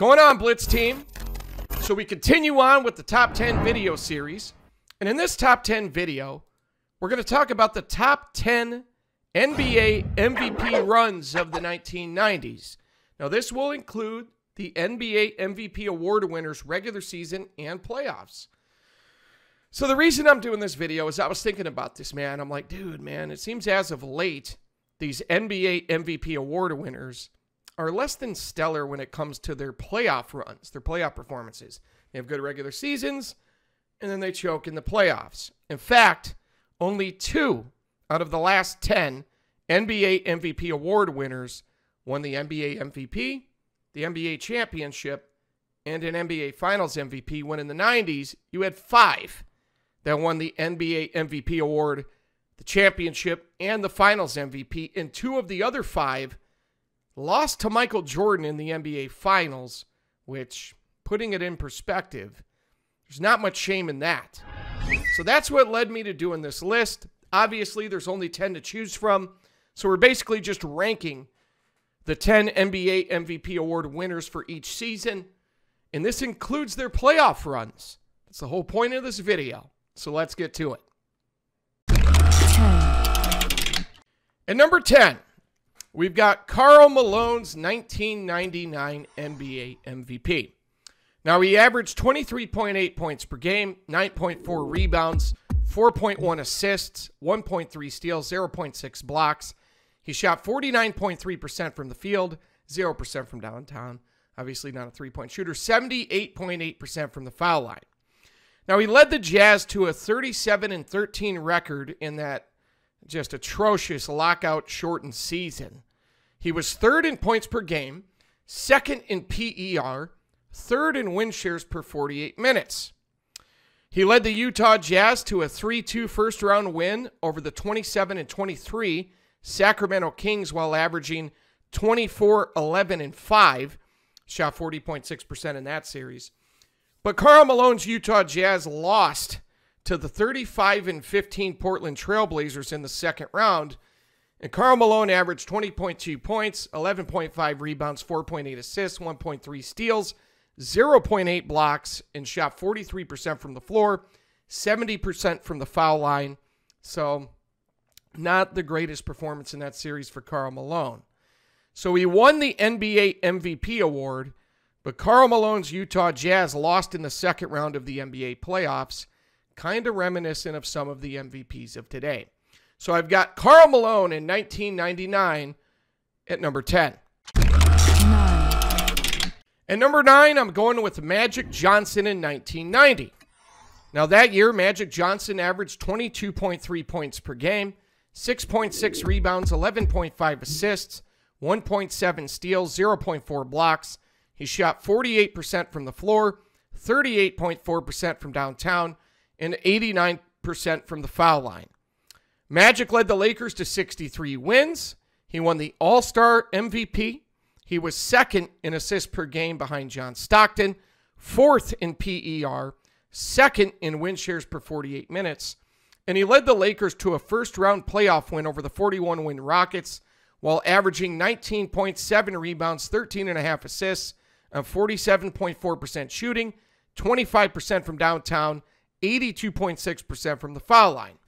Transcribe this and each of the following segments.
going on, Blitz team? So we continue on with the top 10 video series. And in this top 10 video, we're going to talk about the top 10 NBA MVP runs of the 1990s. Now, this will include the NBA MVP award winners regular season and playoffs. So the reason I'm doing this video is I was thinking about this, man. I'm like, dude, man, it seems as of late, these NBA MVP award winners are less than stellar when it comes to their playoff runs, their playoff performances. They have good regular seasons, and then they choke in the playoffs. In fact, only two out of the last 10 NBA MVP award winners won the NBA MVP, the NBA championship, and an NBA Finals MVP. When in the 90s, you had five that won the NBA MVP award, the championship, and the Finals MVP, and two of the other five lost to Michael Jordan in the NBA Finals, which, putting it in perspective, there's not much shame in that. So that's what led me to doing this list. Obviously, there's only 10 to choose from. So we're basically just ranking the 10 NBA MVP award winners for each season. And this includes their playoff runs. That's the whole point of this video. So let's get to it. 10. And number 10, we've got Karl Malone's 1999 NBA MVP. Now, he averaged 23.8 points per game, 9.4 rebounds, 4.1 assists, 1.3 steals, 0.6 blocks. He shot 49.3% from the field, 0% from downtown. Obviously, not a three point shooter. 78.8% from the foul line. Now, he led the Jazz to a 37 and 13 record in that just atrocious lockout shortened season. He was third in points per game, second in PER, third in win shares per 48 minutes. He led the Utah Jazz to a 3 2 first round win over the 27 and 23 Sacramento Kings while averaging 24 11 and 5. Shot 40.6% in that series. But Karl Malone's Utah Jazz lost to the 35 and 15 Portland Trailblazers in the second round. And Karl Malone averaged 20.2 points, 11.5 rebounds, 4.8 assists, 1.3 steals, 0.8 blocks, and shot 43% from the floor, 70% from the foul line. So, not the greatest performance in that series for Karl Malone. So, he won the NBA MVP award but Karl Malone's Utah Jazz lost in the second round of the NBA playoffs, kind of reminiscent of some of the MVPs of today. So I've got Karl Malone in 1999 at number 10. Nine. And number 9, I'm going with Magic Johnson in 1990. Now, that year, Magic Johnson averaged 22.3 points per game, 6.6 rebounds, 11.5 assists, 1.7 steals, 0.4 blocks, he shot 48% from the floor, 38.4% from downtown, and 89% from the foul line. Magic led the Lakers to 63 wins. He won the All Star MVP. He was second in assists per game behind John Stockton, fourth in PER, second in win shares per 48 minutes, and he led the Lakers to a first round playoff win over the 41 win Rockets while averaging 19.7 rebounds, 13.5 assists, of 47.4% shooting, 25% from downtown, 82.6% from the foul line.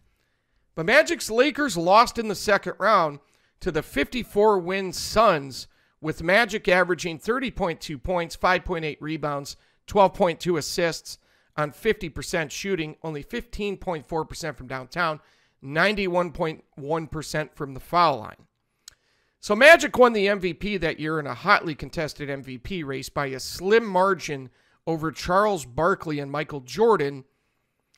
But Magic's Lakers lost in the second round to the 54 win Suns, with Magic averaging 30.2 points, 5.8 rebounds, 12.2 assists on 50% shooting, only 15.4% from downtown, 91.1% from the foul line. So Magic won the MVP that year in a hotly contested MVP race by a slim margin over Charles Barkley and Michael Jordan.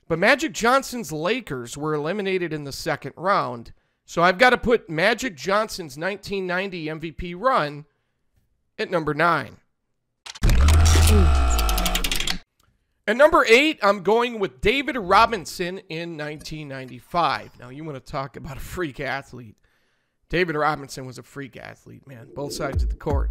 But Magic Johnson's Lakers were eliminated in the second round. So I've got to put Magic Johnson's 1990 MVP run at number nine. At number eight, I'm going with David Robinson in 1995. Now, you want to talk about a freak athlete. David Robinson was a freak athlete, man, both sides of the court.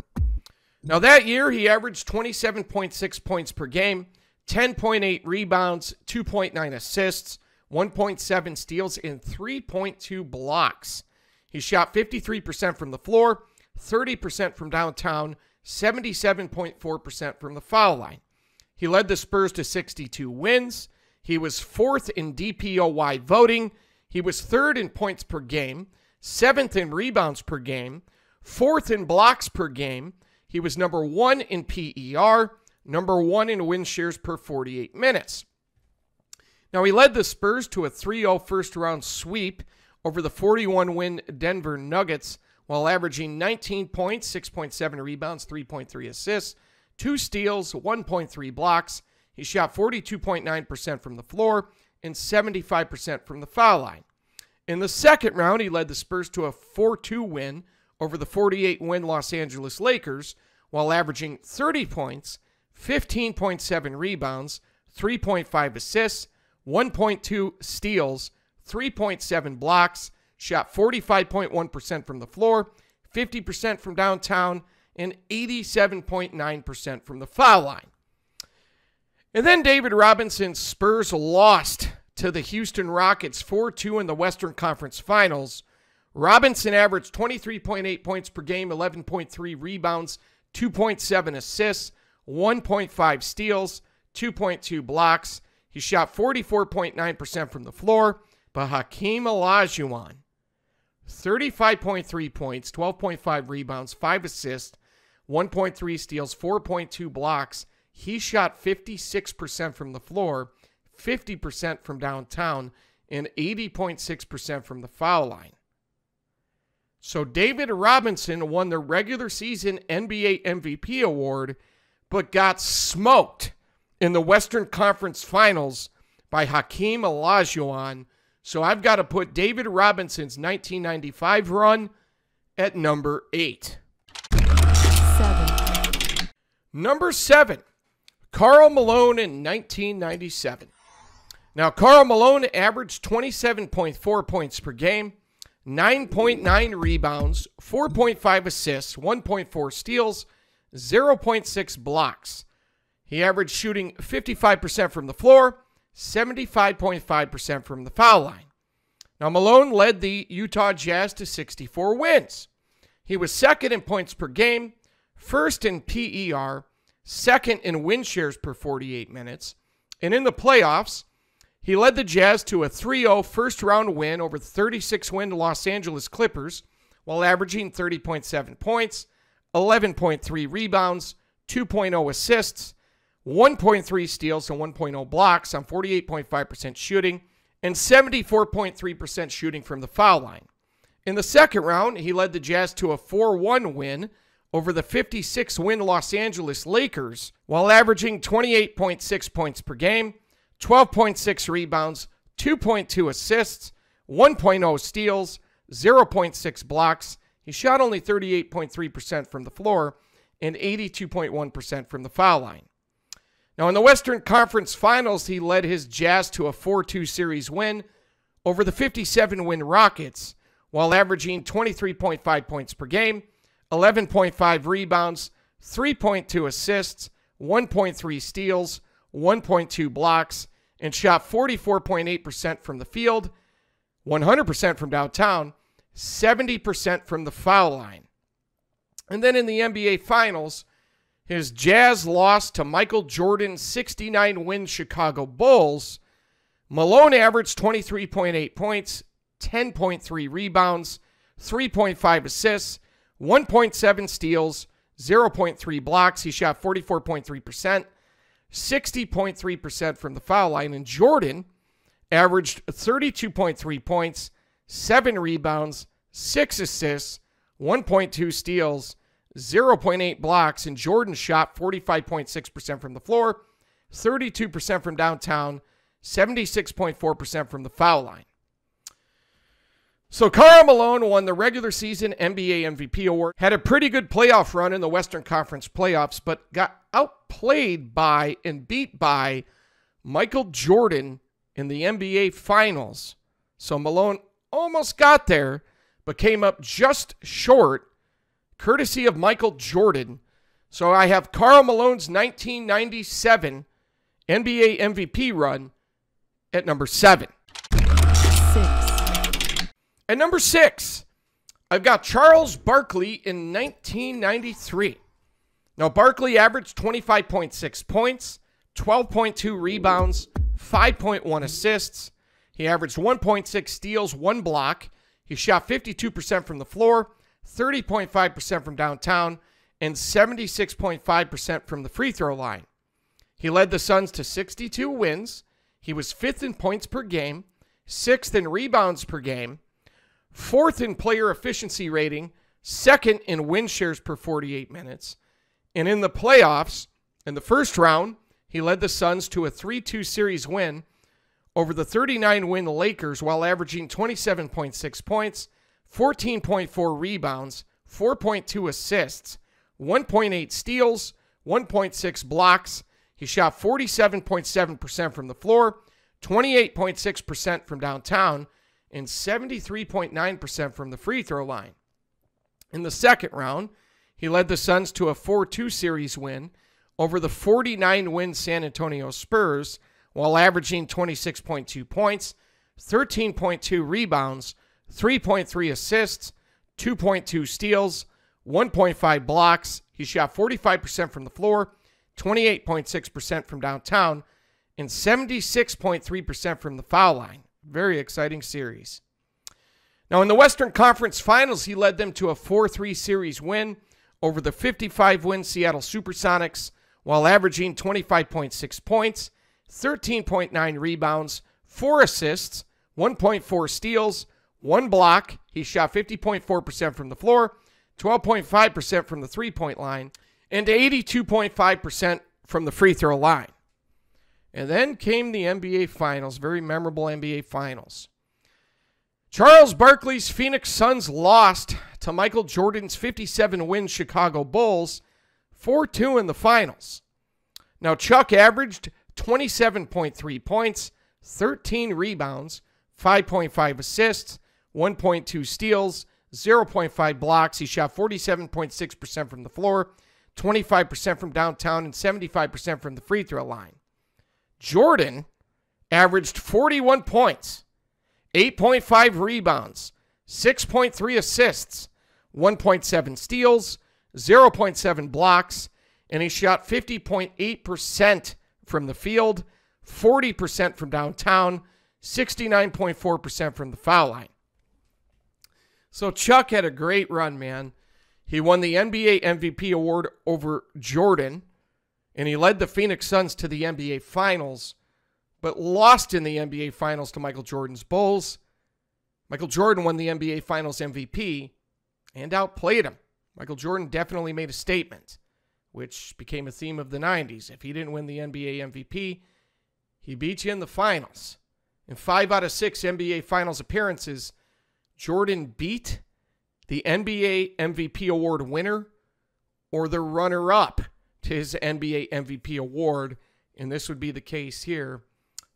Now, that year, he averaged 27.6 points per game, 10.8 rebounds, 2.9 assists, 1.7 steals, and 3.2 blocks. He shot 53% from the floor, 30% from downtown, 77.4% from the foul line. He led the Spurs to 62 wins. He was fourth in DPOY voting. He was third in points per game, seventh in rebounds per game, fourth in blocks per game. He was number one in PER, number one in win shares per 48 minutes. Now, he led the Spurs to a 3 0 first round sweep over the 41 win Denver Nuggets while averaging 19 points, 6.7 rebounds, 3.3 assists, two steals, 1.3 blocks. He shot 42.9% from the floor and 75% from the foul line. In the second round, he led the Spurs to a 4 2 win over the 48 win Los Angeles Lakers while averaging 30 points, 15.7 rebounds, 3.5 assists, 1.2 steals, 3.7 blocks, shot 45.1% from the floor, 50% from downtown, and 87.9% from the foul line. And then David Robinson Spurs lost to the Houston Rockets 4 2 in the Western Conference Finals. Robinson averaged 23.8 points per game, 11.3 rebounds, 2.7 assists, 1.5 steals, 2.2 blocks. He shot 44.9% from the floor, but Hakeem Olajuwon, 35.3 points, 12.5 rebounds, 5 assists, 1.3 steals, 4.2 blocks. He shot 56% from the floor, 50% from downtown, and 80.6% from the foul line. So David Robinson won the regular season NBA MVP award, but got smoked in the Western Conference Finals by Hakeem Olajuwon. So I've got to put David Robinson's 1995 run at number eight. Seven. Number seven, Karl Malone in 1997. Now, Karl Malone averaged 27.4 points per game, 9.9 rebounds, 4.5 assists, 1.4 steals, 0.6 blocks. He averaged shooting 55% from the floor, 75.5% from the foul line. Now, Malone led the Utah Jazz to 64 wins. He was second in points per game, first in PER, second in win shares per 48 minutes. And in the playoffs, he led the Jazz to a 3 0 first round win over the 36 win Los Angeles Clippers while averaging 30.7 points, 11.3 rebounds, 2.0 assists, 1.3 steals, and 1.0 blocks on 48.5% shooting and 74.3% shooting from the foul line. In the second round, he led the Jazz to a 4 1 win over the 56 win Los Angeles Lakers while averaging 28.6 points per game, 12.6 rebounds, 2.2 assists, 1.0 steals, 0.6 blocks. He shot only 38.3% from the floor and 82.1% from the foul line. Now, in the Western Conference Finals, he led his Jazz to a 4 2 series win over the 57 win Rockets while averaging 23.5 points per game, 11.5 rebounds, 3.2 assists, 1.3 steals, 1.2 blocks, and shot 44.8% from the field, 100% from downtown, 70% from the foul line. And then in the NBA Finals, his Jazz lost to Michael Jordan's 69 win Chicago Bulls. Malone averaged 23.8 points, 10.3 rebounds, 3.5 assists, 1.7 steals, 0.3 blocks. He shot 44.3%, 60.3% from the foul line. And Jordan averaged 32.3 points, 7 rebounds, 6 assists, 1.2 steals, 0.8 blocks. And Jordan shot 45.6% from the floor, 32% from downtown, 76.4% from the foul line. So Karl Malone won the regular season NBA MVP award, had a pretty good playoff run in the Western Conference playoffs, but got outplayed by and beat by Michael Jordan in the NBA Finals. So Malone almost got there, but came up just short, courtesy of Michael Jordan. So I have Karl Malone's 1997 NBA MVP run at number seven. At number six, I've got Charles Barkley in 1993. Now, Barkley averaged 25.6 points, 12.2 rebounds, 5.1 assists. He averaged 1.6 steals, one block. He shot 52% from the floor, 30.5% from downtown, and 76.5% from the free throw line. He led the Suns to 62 wins. He was fifth in points per game, sixth in rebounds per game, fourth in player efficiency rating, second in win shares per 48 minutes. And in the playoffs, in the first round, he led the Suns to a 3 2 series win over the 39 win Lakers while averaging 27.6 points, 14.4 rebounds, 4.2 assists, 1.8 steals, 1.6 blocks. He shot 47.7% from the floor, 28.6% from downtown, and 73.9% from the free throw line. In the second round, he led the Suns to a 4 2 series win over the 49 win San Antonio Spurs while averaging 26.2 points, 13.2 rebounds, 3.3 assists, 2.2 steals, 1.5 blocks. He shot 45% from the floor, 28.6% from downtown, and 76.3% from the foul line. Very exciting series. Now, in the Western Conference Finals, he led them to a 4 3 series win over the 55 win Seattle Supersonics while averaging 25.6 points, 13.9 rebounds, 4 assists, 1.4 steals, 1 block. He shot 50.4% from the floor, 12.5% from the three point line, and 82.5% from the free throw line. And then came the NBA Finals, very memorable NBA Finals. Charles Barkley's Phoenix Suns lost to Michael Jordan's 57 win Chicago Bulls 4 2 in the finals. Now, Chuck averaged 27.3 points, 13 rebounds, 5.5 assists, 1.2 steals, 0.5 blocks. He shot 47.6% from the floor, 25% from downtown, and 75% from the free throw line. Jordan averaged 41 points, 8.5 rebounds, 6.3 assists, 1.7 steals, 0.7 blocks, and he shot 50.8% from the field, 40% from downtown, 69.4% from the foul line. So Chuck had a great run, man. He won the NBA MVP award over Jordan and he led the Phoenix Suns to the NBA Finals, but lost in the NBA Finals to Michael Jordan's Bulls. Michael Jordan won the NBA Finals MVP and outplayed him. Michael Jordan definitely made a statement, which became a theme of the 90s. If he didn't win the NBA MVP, he beat you in the finals. In five out of six NBA Finals appearances, Jordan beat the NBA MVP award winner or the runner up to his NBA MVP award, and this would be the case here.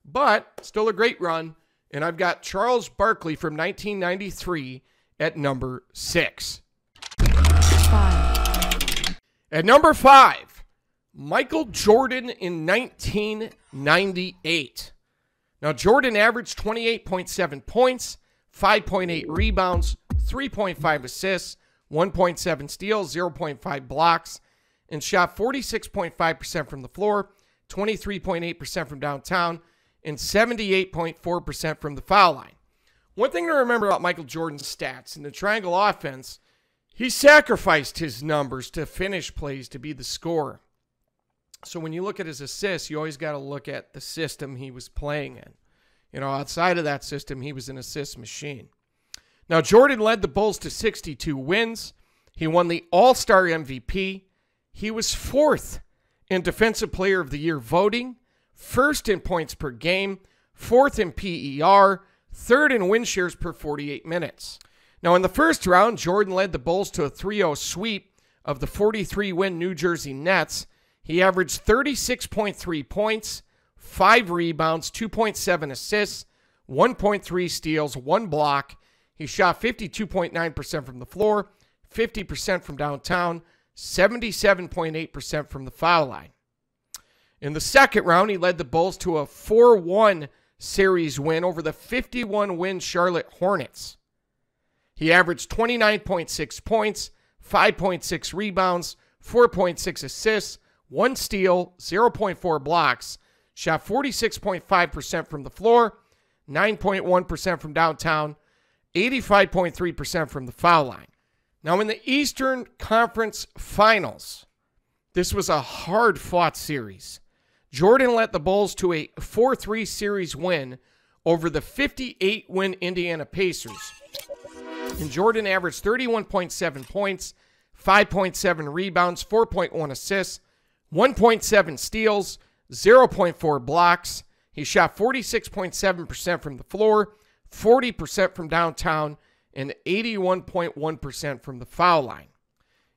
But still a great run, and I've got Charles Barkley from 1993 at number six. Five. At number five, Michael Jordan in 1998. Now, Jordan averaged 28.7 points, 5.8 rebounds, 3.5 assists, 1.7 steals, 0.5 blocks, and shot 46.5% from the floor, 23.8% from downtown, and 78.4% from the foul line. One thing to remember about Michael Jordan's stats in the triangle offense, he sacrificed his numbers to finish plays to be the scorer. So when you look at his assists, you always got to look at the system he was playing in. You know, outside of that system, he was an assist machine. Now, Jordan led the Bulls to 62 wins. He won the All Star MVP. He was fourth in Defensive Player of the Year voting, first in points per game, fourth in PER, third in win shares per 48 minutes. Now, in the first round, Jordan led the Bulls to a 3 0 sweep of the 43 win New Jersey Nets. He averaged 36.3 points, 5 rebounds, 2.7 assists, 1.3 steals, 1 block. He shot 52.9% from the floor, 50% from downtown, 77.8% from the foul line. In the second round, he led the Bulls to a 4 1 series win over the 51 win Charlotte Hornets. He averaged 29.6 points, 5.6 rebounds, 4.6 assists, 1 steal, 0.4 blocks. Shot 46.5% from the floor, 9.1% from downtown, 85.3% from the foul line. Now, in the Eastern Conference Finals, this was a hard fought series. Jordan led the Bulls to a 4 3 series win over the 58 win Indiana Pacers. And Jordan averaged 31.7 points, 5.7 rebounds, 4.1 assists, 1.7 steals, 0.4 blocks. He shot 46.7% from the floor, 40% from downtown, and 81.1% from the foul line.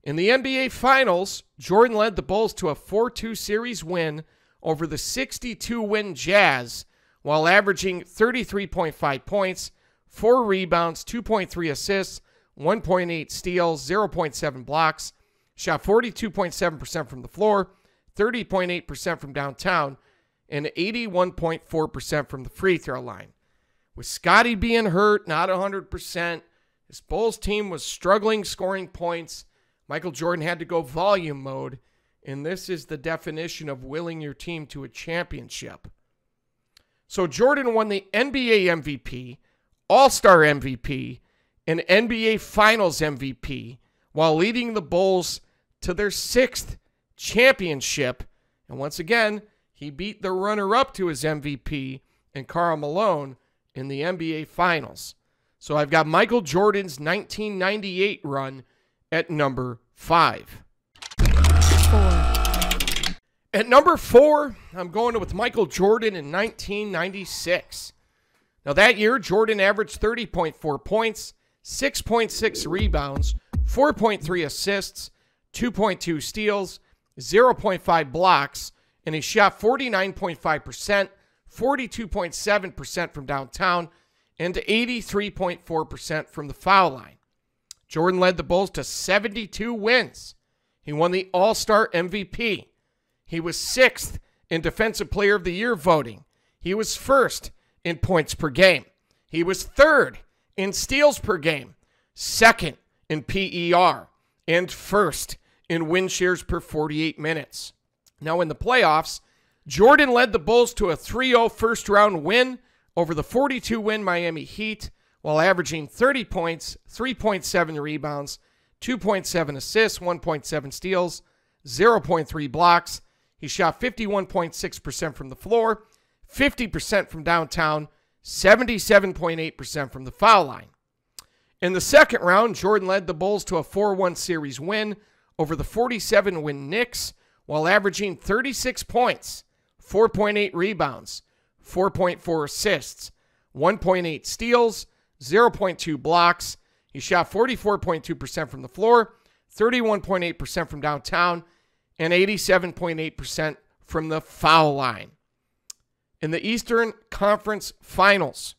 In the NBA Finals, Jordan led the Bulls to a 4 2 series win over the 62 win Jazz while averaging 33.5 points, 4 rebounds, 2.3 assists, 1.8 steals, 0.7 blocks, shot 42.7% from the floor, 30.8% from downtown, and 81.4% from the free throw line. With Scottie being hurt, not 100%, his Bulls team was struggling scoring points. Michael Jordan had to go volume mode, and this is the definition of willing your team to a championship. So Jordan won the NBA MVP, All Star MVP, and NBA Finals MVP while leading the Bulls to their sixth championship. And once again, he beat the runner up to his MVP and Karl Malone in the NBA Finals. So I've got Michael Jordan's 1998 run at number five. Four. At number four, I'm going with Michael Jordan in 1996. Now, that year, Jordan averaged 30.4 points, 6.6 rebounds, 4.3 assists, 2.2 steals, 0.5 blocks, and he shot 49.5%, 42.7% from downtown, and 83.4% from the foul line. Jordan led the Bulls to 72 wins. He won the All Star MVP. He was sixth in Defensive Player of the Year voting. He was first in points per game. He was third in steals per game, second in PER, and first in win shares per 48 minutes. Now, in the playoffs, Jordan led the Bulls to a 3 0 first round win over the 42 win Miami Heat while averaging 30 points, 3.7 rebounds, 2.7 assists, 1.7 steals, 0.3 blocks, he shot 51.6% from the floor, 50% from downtown, 77.8% from the foul line. In the second round, Jordan led the Bulls to a 4 1 series win over the 47 win Knicks while averaging 36 points, 4.8 rebounds, 4.4 assists, 1.8 steals, 0.2 blocks. He shot 44.2% from the floor, 31.8% from downtown, and 87.8% from the foul line. In the Eastern Conference Finals,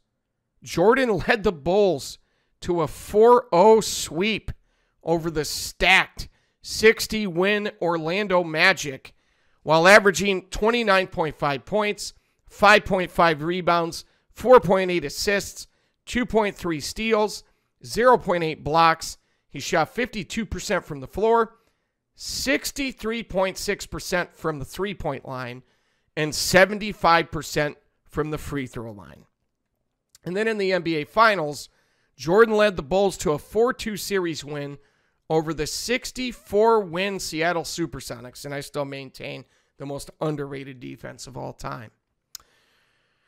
Jordan led the Bulls to a 4 0 sweep over the stacked 60 win Orlando Magic while averaging 29.5 points, 5.5 rebounds, 4.8 assists, 2.3 steals, 0.8 blocks. He shot 52% from the floor 63.6% from the three point line and 75% from the free throw line. And then in the NBA Finals, Jordan led the Bulls to a 4 2 series win over the 64 win Seattle Supersonics. And I still maintain the most underrated defense of all time.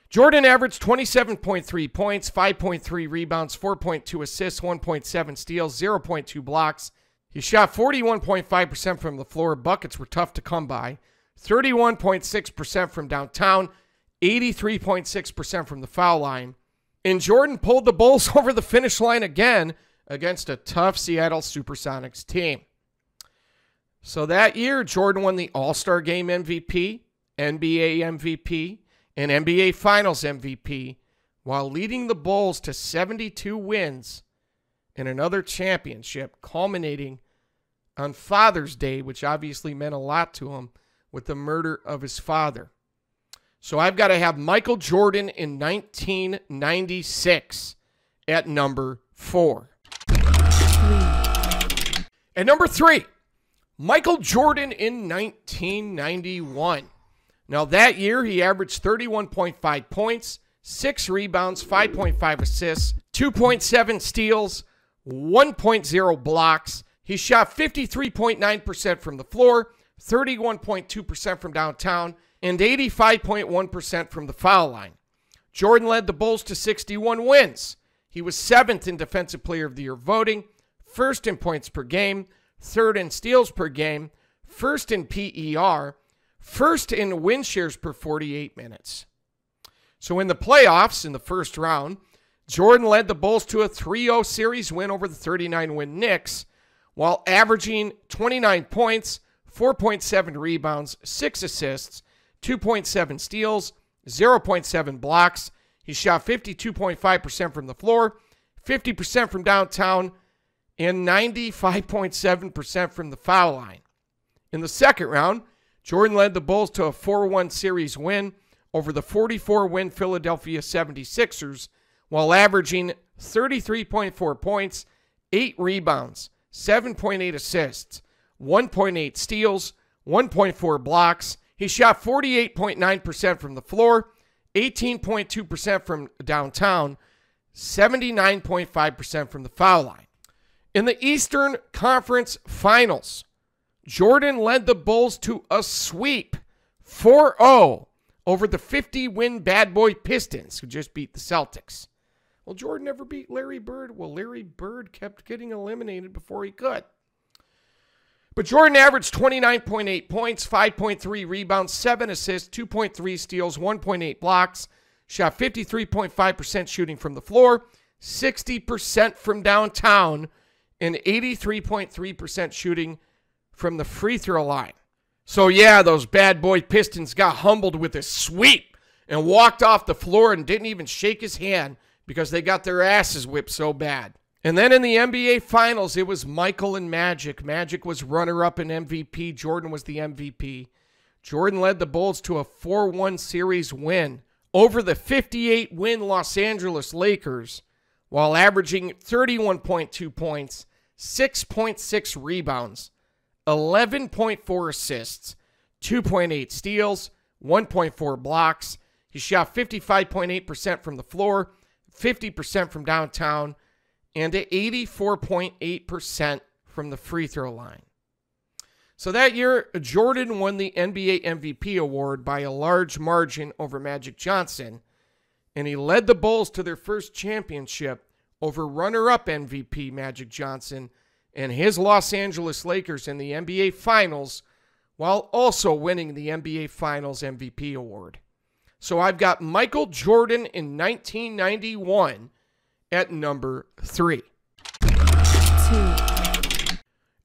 Jordan averaged 27.3 points, 5.3 rebounds, 4.2 assists, 1.7 steals, 0.2 blocks, he shot 41.5% from the floor. Buckets were tough to come by. 31.6% from downtown, 83.6% from the foul line. And Jordan pulled the Bulls over the finish line again against a tough Seattle Supersonics team. So that year, Jordan won the All Star Game MVP, NBA MVP, and NBA Finals MVP while leading the Bulls to 72 wins in another championship, culminating on Father's Day, which obviously meant a lot to him with the murder of his father. So I've got to have Michael Jordan in 1996 at number four. At number three, Michael Jordan in 1991. Now, that year, he averaged 31.5 points, 6 rebounds, 5.5 assists, 2.7 steals, 1.0 blocks. He shot 53.9% from the floor, 31.2% from downtown, and 85.1% from the foul line. Jordan led the Bulls to 61 wins. He was seventh in Defensive Player of the Year voting, first in points per game, third in steals per game, first in PER, first in win shares per 48 minutes. So in the playoffs in the first round, Jordan led the Bulls to a 3 0 series win over the 39 win Knicks while averaging 29 points, 4.7 rebounds, 6 assists, 2.7 steals, 0.7 blocks. He shot 52.5% from the floor, 50% from downtown, and 95.7% from the foul line. In the second round, Jordan led the Bulls to a 4 1 series win over the 44 win Philadelphia 76ers while averaging 33.4 points, 8 rebounds, 7.8 assists, 1.8 steals, 1.4 blocks. He shot 48.9% from the floor, 18.2% from downtown, 79.5% from the foul line. In the Eastern Conference Finals, Jordan led the Bulls to a sweep 4 0 over the 50 win Bad Boy Pistons, who just beat the Celtics. Well, Jordan never beat Larry Bird. Well, Larry Bird kept getting eliminated before he could. But Jordan averaged 29.8 points, 5.3 rebounds, 7 assists, 2.3 steals, 1.8 blocks, shot 53.5% shooting from the floor, 60% from downtown, and 83.3% shooting from the free throw line. So, yeah, those bad boy Pistons got humbled with a sweep and walked off the floor and didn't even shake his hand because they got their asses whipped so bad. And then in the NBA Finals, it was Michael and Magic. Magic was runner up in MVP, Jordan was the MVP. Jordan led the Bulls to a 4 1 series win over the 58 win Los Angeles Lakers while averaging 31.2 points, 6.6 rebounds, 11.4 assists, 2.8 steals, 1.4 blocks. He shot 55.8% from the floor, 50% from downtown, and 84.8% from the free throw line. So that year, Jordan won the NBA MVP award by a large margin over Magic Johnson, and he led the Bulls to their first championship over runner up MVP Magic Johnson and his Los Angeles Lakers in the NBA Finals while also winning the NBA Finals MVP award. So I've got Michael Jordan in 1991 at number three. Two.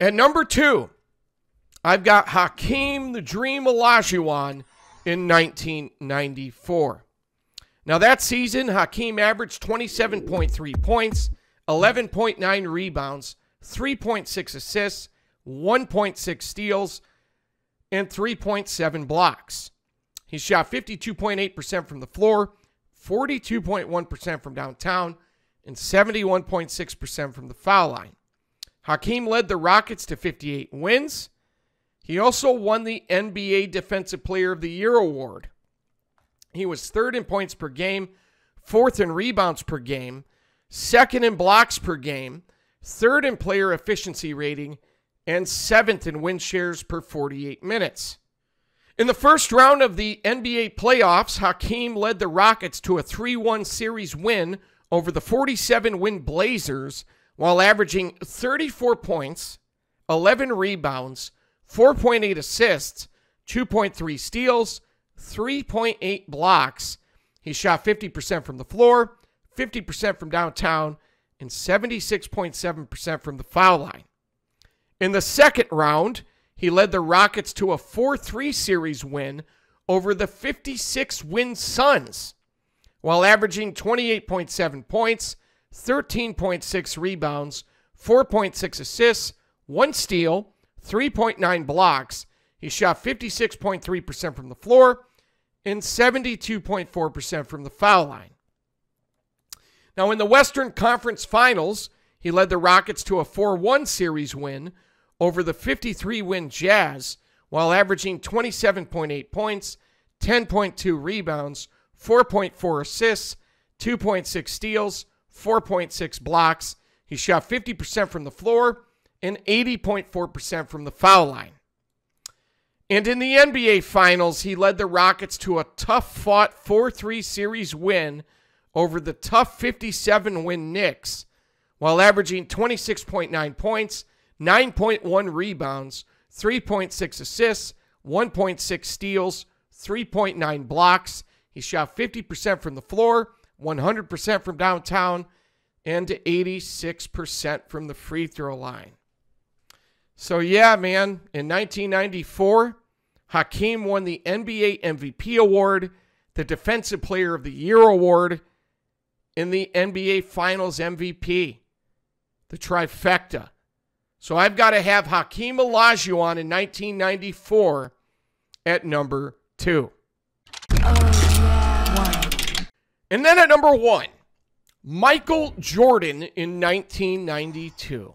At number two, I've got Hakeem the Dream Olajuwon in 1994. Now, that season, Hakeem averaged 27.3 points, 11.9 rebounds, 3.6 assists, 1.6 steals, and 3.7 blocks. He shot 52.8% from the floor, 42.1% from downtown, and 71.6% from the foul line. Hakeem led the Rockets to 58 wins. He also won the NBA Defensive Player of the Year award. He was third in points per game, fourth in rebounds per game, second in blocks per game, third in player efficiency rating, and seventh in win shares per 48 minutes. In the first round of the NBA playoffs, Hakeem led the Rockets to a 3 1 series win over the 47 win Blazers while averaging 34 points, 11 rebounds, 4.8 assists, 2.3 steals, 3.8 blocks. He shot 50% from the floor, 50% from downtown, and 76.7% from the foul line. In the second round, he led the Rockets to a 4 3 series win over the 56 win Suns while averaging 28.7 points, 13.6 rebounds, 4.6 assists, 1 steal, 3.9 blocks. He shot 56.3% from the floor and 72.4% from the foul line. Now, in the Western Conference Finals, he led the Rockets to a 4 1 series win over the 53 win Jazz while averaging 27.8 points, 10.2 rebounds, 4.4 assists, 2.6 steals, 4.6 blocks. He shot 50% from the floor and 80.4% from the foul line. And in the NBA Finals, he led the Rockets to a tough fought 4 3 series win over the tough 57 win Knicks while averaging 26.9 points, 9.1 rebounds, 3.6 assists, 1.6 steals, 3.9 blocks. He shot 50% from the floor, 100% from downtown, and 86% from the free throw line. So, yeah, man, in 1994, Hakeem won the NBA MVP award, the Defensive Player of the Year award, and the NBA Finals MVP, the trifecta. So I've got to have Hakeem Olajuwon in 1994 at number two. Oh. And then at number one, Michael Jordan in 1992.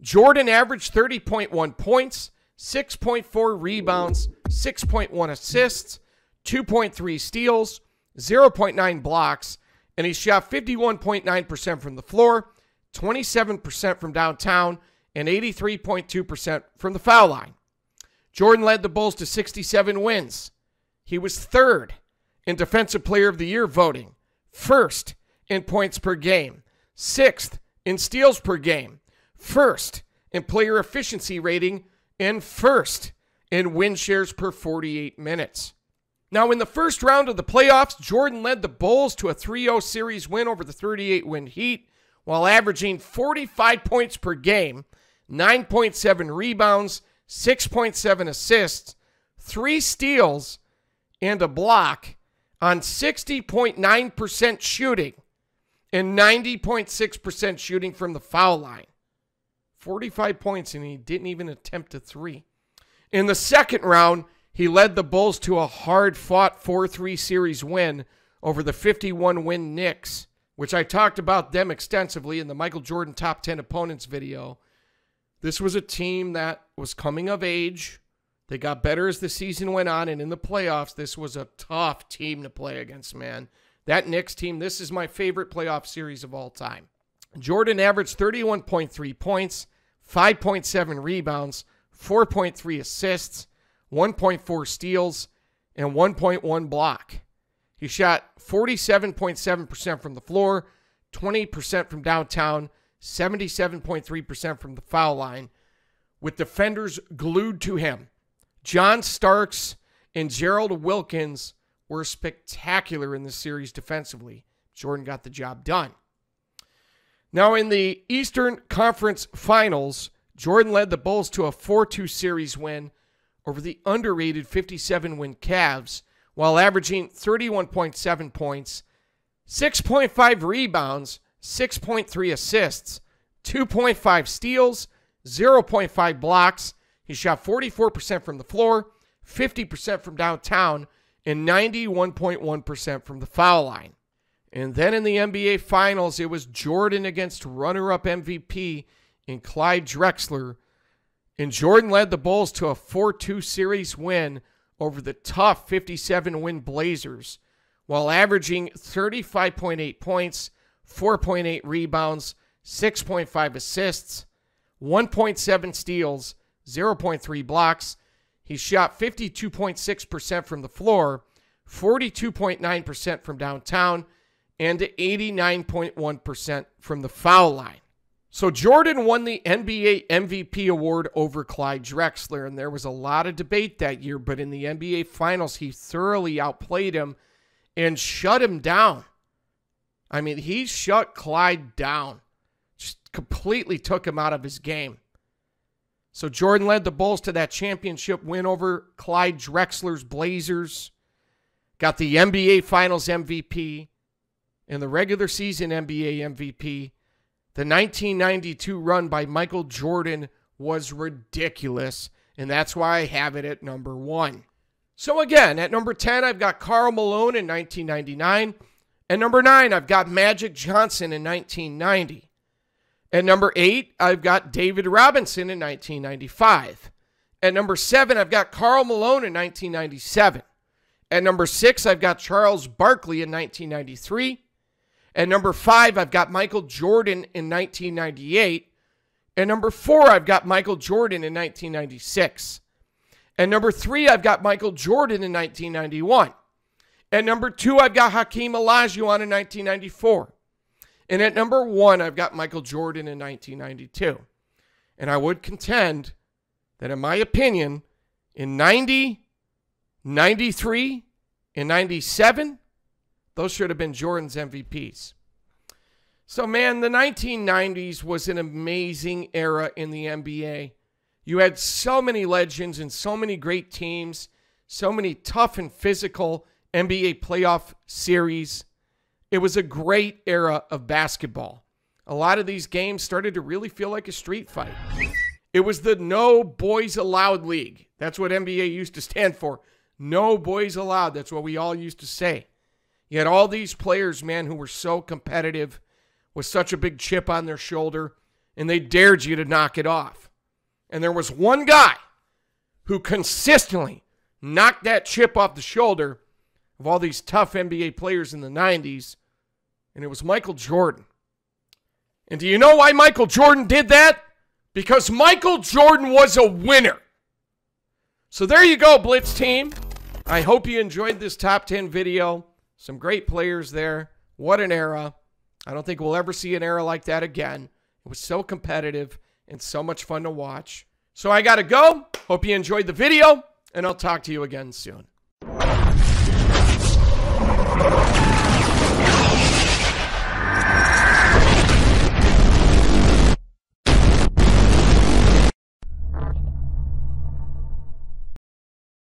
Jordan averaged 30.1 points, 6.4 rebounds, 6.1 assists, 2.3 steals, 0.9 blocks, and he shot 51.9% from the floor, 27% from downtown, and 83.2% from the foul line. Jordan led the Bulls to 67 wins. He was third in Defensive Player of the Year voting, first in points per game, sixth in steals per game, first in player efficiency rating, and first in win shares per 48 minutes. Now, in the first round of the playoffs, Jordan led the Bulls to a 3 0 series win over the 38 win Heat while averaging 45 points per game, 9.7 rebounds, 6.7 assists, three steals, and a block on 60.9% shooting and 90.6% shooting from the foul line. 45 points, and he didn't even attempt a three. In the second round, he led the Bulls to a hard fought 4 3 series win over the 51 win Knicks, which I talked about them extensively in the Michael Jordan Top 10 Opponents video. This was a team that was coming of age. They got better as the season went on, and in the playoffs, this was a tough team to play against, man. That Knicks team, this is my favorite playoff series of all time. Jordan averaged 31.3 points, 5.7 rebounds, 4.3 assists, 1.4 steals, and 1.1 block. He shot 47.7% from the floor, 20% from downtown, 77.3% from the foul line, with defenders glued to him. John Starks and Gerald Wilkins were spectacular in this series defensively. Jordan got the job done. Now, in the Eastern Conference Finals, Jordan led the Bulls to a 4 2 series win over the underrated 57 win Cavs while averaging 31.7 points, 6.5 rebounds, 6.3 assists, 2.5 steals, 0.5 blocks. He shot 44% from the floor, 50% from downtown, and 91.1% from the foul line. And then in the NBA Finals, it was Jordan against runner up MVP in Clyde Drexler. And Jordan led the Bulls to a 4 2 series win over the tough 57 win Blazers while averaging 35.8 points, 4.8 rebounds, 6.5 assists, 1.7 steals, 0.3 blocks. He shot 52.6% from the floor, 42.9% from downtown, and 89.1% from the foul line. So Jordan won the NBA MVP award over Clyde Drexler, and there was a lot of debate that year, but in the NBA Finals, he thoroughly outplayed him and shut him down. I mean, he shut Clyde down, just completely took him out of his game. So Jordan led the Bulls to that championship win over Clyde Drexler's Blazers, got the NBA Finals MVP, and the regular season NBA MVP. The 1992 run by Michael Jordan was ridiculous, and that's why I have it at number one. So again, at number 10, I've got Karl Malone in 1999. At number 9, I've got Magic Johnson in 1990. At number eight, I've got David Robinson in 1995. At number seven, I've got Karl Malone in 1997. At number six, I've got Charles Barkley in 1993. At number five, I've got Michael Jordan in 1998. At number four, I've got Michael Jordan in 1996. At number three, I've got Michael Jordan in 1991. At number two, I've got Hakeem Olajuwon in 1994. And at number one, I've got Michael Jordan in 1992. And I would contend that, in my opinion, in 90, 93, and 97, those should have been Jordan's MVPs. So, man, the 1990s was an amazing era in the NBA. You had so many legends and so many great teams, so many tough and physical NBA playoff series. It was a great era of basketball. A lot of these games started to really feel like a street fight. It was the no boys allowed league. That's what NBA used to stand for. No boys allowed. That's what we all used to say. You had all these players, man, who were so competitive with such a big chip on their shoulder, and they dared you to knock it off. And there was one guy who consistently knocked that chip off the shoulder of all these tough NBA players in the 90s, and it was Michael Jordan. And do you know why Michael Jordan did that? Because Michael Jordan was a winner. So there you go, Blitz team. I hope you enjoyed this top 10 video. Some great players there. What an era. I don't think we'll ever see an era like that again. It was so competitive and so much fun to watch. So I got to go. Hope you enjoyed the video, and I'll talk to you again soon.